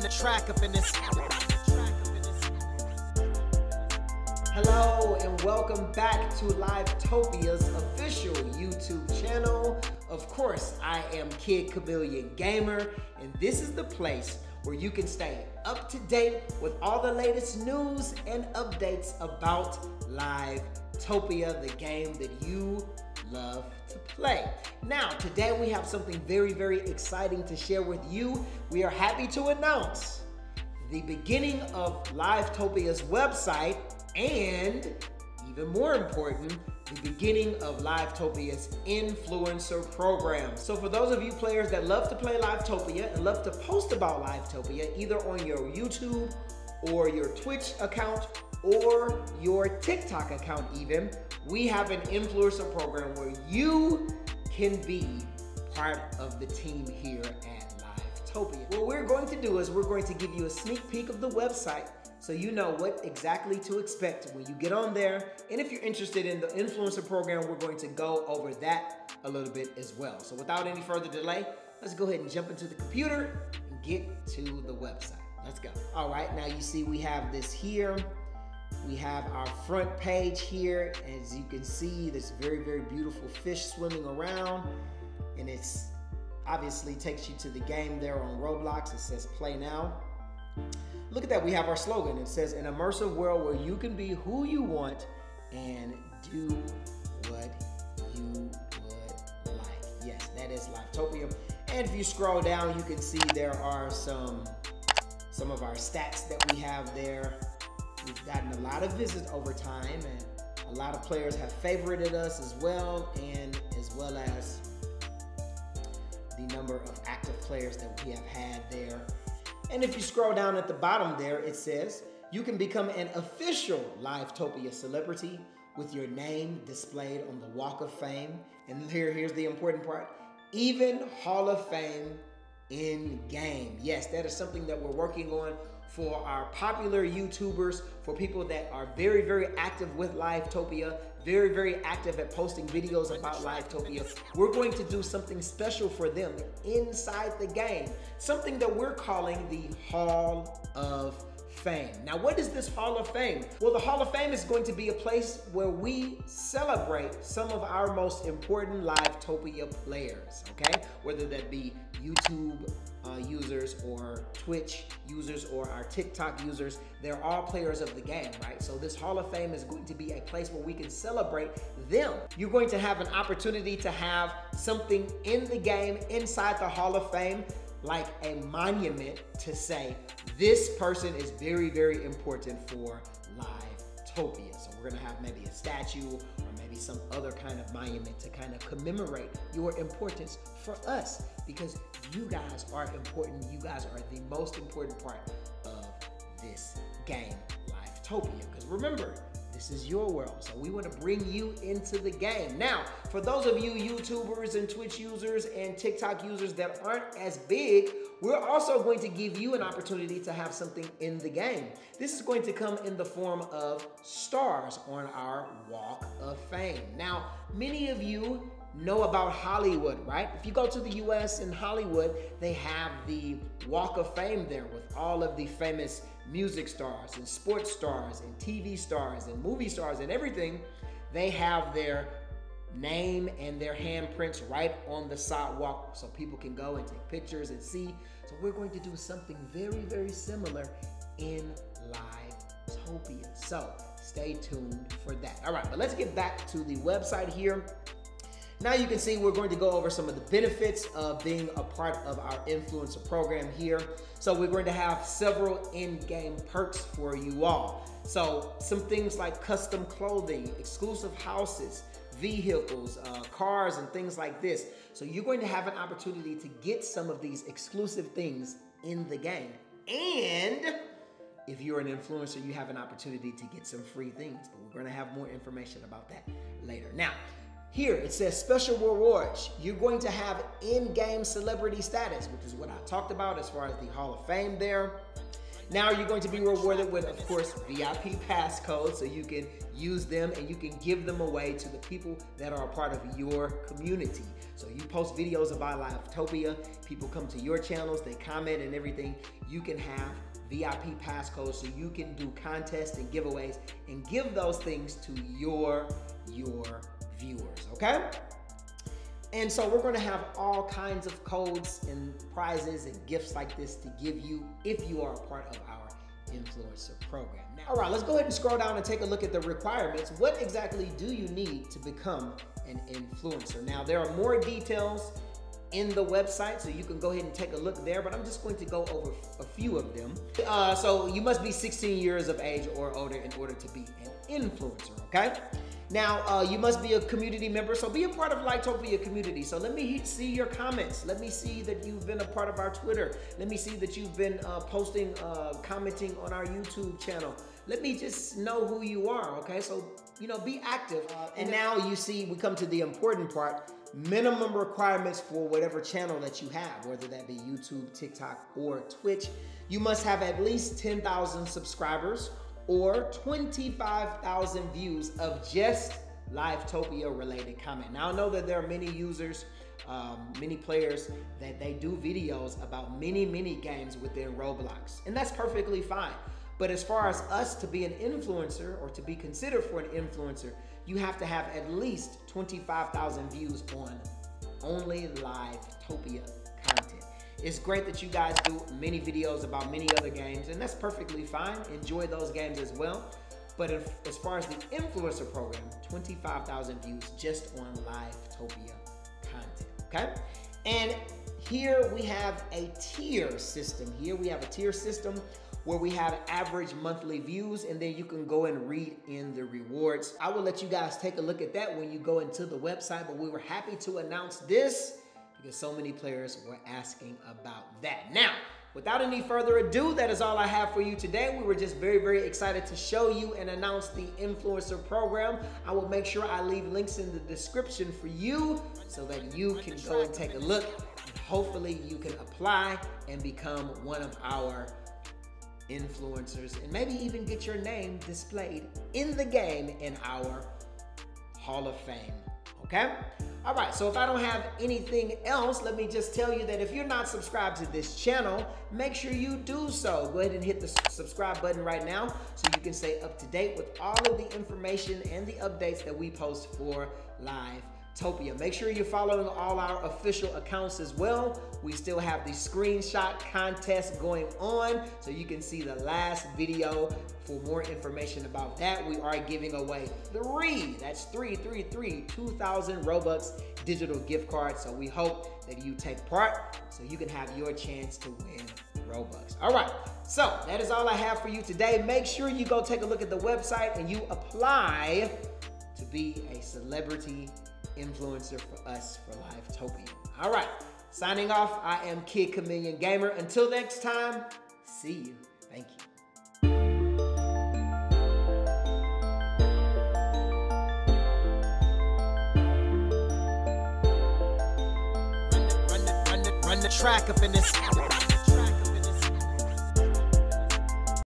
the track up in this. Hello and welcome back to Livetopia's official YouTube channel. Of course, I am Kid Chameleon Gamer, and this is the place where you can stay up to date with all the latest news and updates about Livetopia, the game that you love to play. Now, today we have something very, very exciting to share with you. We are happy to announce the beginning of Livetopia's website and even more important, the beginning of Livetopia's influencer program. So for those of you players that love to play Livetopia and love to post about Livetopia, either on your YouTube or your Twitch account or your TikTok account even, we have an influencer program where you can be part of the team here at Livetopia. What we're going to do is we're going to give you a sneak peek of the website so you know what exactly to expect when you get on there. And if you're interested in the influencer program, we're going to go over that a little bit as well. So without any further delay, let's go ahead and jump into the computer and get to the website. Let's go. All right, now you see we have this here. We have our front page here. As you can see, this very, very beautiful fish swimming around. And it's obviously takes you to the game there on Roblox. It says play now. Look at that, we have our slogan. It says, an immersive world where you can be who you want and do what you would like. Yes, that is Livetopia. And if you scroll down, you can see there are some, some of our stats that we have there. We've gotten a lot of visits over time and a lot of players have favorited us as well and as well as the number of active players that we have had there and if you scroll down at the bottom there, it says you can become an official Livetopia celebrity with your name displayed on the Walk of Fame. And here, here's the important part even Hall of Fame in game. Yes, that is something that we're working on for our popular YouTubers, for people that are very, very active with Livetopia, very, very active at posting videos about Livetopia. We're going to do something special for them inside the game, something that we're calling the Hall of Fame. Now, what is this Hall of Fame? Well, the Hall of Fame is going to be a place where we celebrate some of our most important Livetopia players, okay? Whether that be YouTube uh, users or Twitch users or our TikTok users, they're all players of the game, right? So this Hall of Fame is going to be a place where we can celebrate them. You're going to have an opportunity to have something in the game inside the Hall of Fame like a monument to say this person is very, very important for Livetopia. So we're gonna have maybe a statue or maybe some other kind of monument to kind of commemorate your importance for us because you guys are important. You guys are the most important part of this game, Livetopia. Because remember, this is your world. So we want to bring you into the game. Now, for those of you YouTubers and Twitch users and TikTok users that aren't as big, we're also going to give you an opportunity to have something in the game. This is going to come in the form of stars on our Walk of Fame. Now, many of you know about Hollywood, right? If you go to the US in Hollywood, they have the Walk of Fame there with all of the famous music stars and sports stars and TV stars and movie stars and everything, they have their name and their handprints right on the sidewalk so people can go and take pictures and see. So we're going to do something very, very similar in Livetopia. So stay tuned for that. All right, but let's get back to the website here. Now you can see we're going to go over some of the benefits of being a part of our influencer program here. So we're going to have several in-game perks for you all. So some things like custom clothing, exclusive houses, vehicles, uh, cars, and things like this. So you're going to have an opportunity to get some of these exclusive things in the game. And if you're an influencer, you have an opportunity to get some free things. But we're going to have more information about that later. Now, here it says special rewards. You're going to have in game celebrity status, which is what I talked about as far as the Hall of Fame there. Now you're going to be rewarded with, of course, VIP passcodes so you can use them and you can give them away to the people that are a part of your community. So you post videos about Livetopia, people come to your channels, they comment and everything. You can have VIP passcodes so you can do contests and giveaways and give those things to your your viewers, okay? And so we're gonna have all kinds of codes and prizes and gifts like this to give you if you are a part of our influencer program. Now, all right, let's go ahead and scroll down and take a look at the requirements. What exactly do you need to become an influencer? Now, there are more details in the website, so you can go ahead and take a look there, but I'm just going to go over a few of them. Uh, so you must be 16 years of age or older in order to be an influencer, okay? Now, uh, you must be a community member, so be a part of Livetopia community. So let me see your comments. Let me see that you've been a part of our Twitter. Let me see that you've been uh, posting, uh, commenting on our YouTube channel. Let me just know who you are, okay? So, you know, be active. Uh, and now you see, we come to the important part minimum requirements for whatever channel that you have, whether that be YouTube, TikTok, or Twitch. You must have at least 10,000 subscribers or 25,000 views of just Livetopia related comment. Now I know that there are many users, um, many players that they do videos about many, many games within Roblox, and that's perfectly fine. But as far as us to be an influencer or to be considered for an influencer, you have to have at least 25,000 views on only Livetopia. It's great that you guys do many videos about many other games, and that's perfectly fine. Enjoy those games as well. But if, as far as the influencer program, 25,000 views just on Livetopia content, okay? And here we have a tier system. Here we have a tier system where we have average monthly views and then you can go and read in the rewards. I will let you guys take a look at that when you go into the website, but we were happy to announce this because so many players were asking about that. Now, without any further ado, that is all I have for you today. We were just very, very excited to show you and announce the influencer program. I will make sure I leave links in the description for you so that you can go and take a look. And hopefully you can apply and become one of our influencers and maybe even get your name displayed in the game in our Hall of Fame. Okay? All right, so if I don't have anything else, let me just tell you that if you're not subscribed to this channel, make sure you do so. Go ahead and hit the subscribe button right now so you can stay up to date with all of the information and the updates that we post for live Topia. Make sure you're following all our official accounts as well. We still have the screenshot contest going on, so you can see the last video for more information about that. We are giving away three, that's three, three, three, 2,000 Robux digital gift cards. So we hope that you take part so you can have your chance to win Robux. All right, so that is all I have for you today. Make sure you go take a look at the website and you apply to be a celebrity influencer for us for Livetopia. All right, signing off, I am Kid Chameleon Gamer. Until next time, see you. Thank you. Run the track up in this